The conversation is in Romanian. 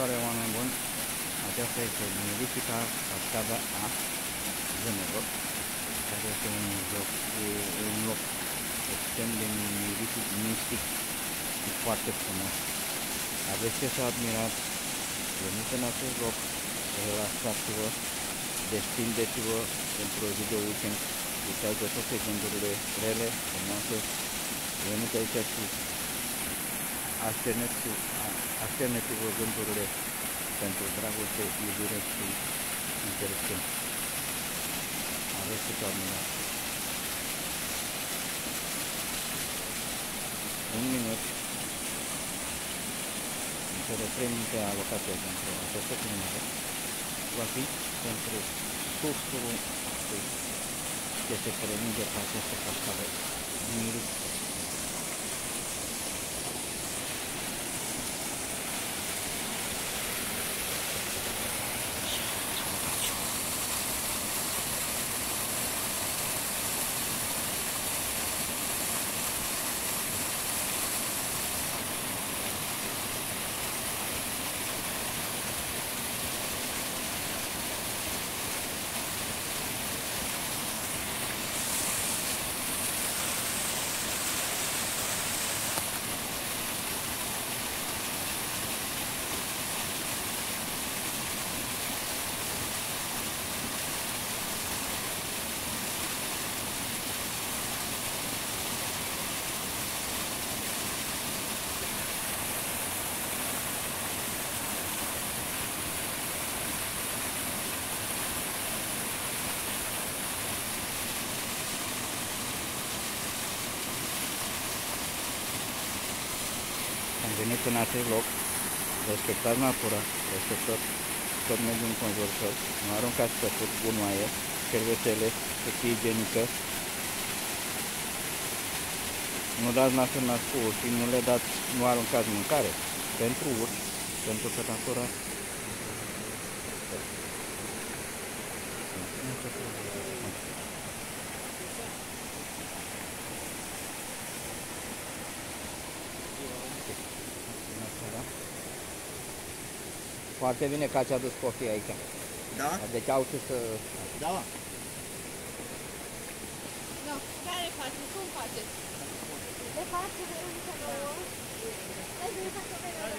Salutare oameni buni! Aceasta este nidifica cascada a zânelor, care este un loc, un loc extrem de nidific, mistic și foarte frumos. Aveți ce să admirați, veniți în acest loc, relaxați-vă, destindeți-vă pentru o zi de weekend, uitați de toate gândurile rele, frumoase, veniți aici și așterneți-vă gândurile pentru dragoste, iubire și interacțiune. Aveți ce admirat. Un minut în cele 3 minute alocate pentru această filmare va fi pentru sursul ce se prelunge pe această cascadă Miris venit în acest loc, respectați natura, respectați tot mediul înconjurător, nu aruncați pe furt gunoaie, cervetele, hârtie igienică, nu dați nasul nas cu urși, nu le dați, nu aruncați mâncare. Pentru urși, pentru că natura Foarte bine că ați adus cofii aici. Da? Deci au ce să... Da. Da, care faceți? Cum faceți? Le faceți de nouă? Le faceți de nouă?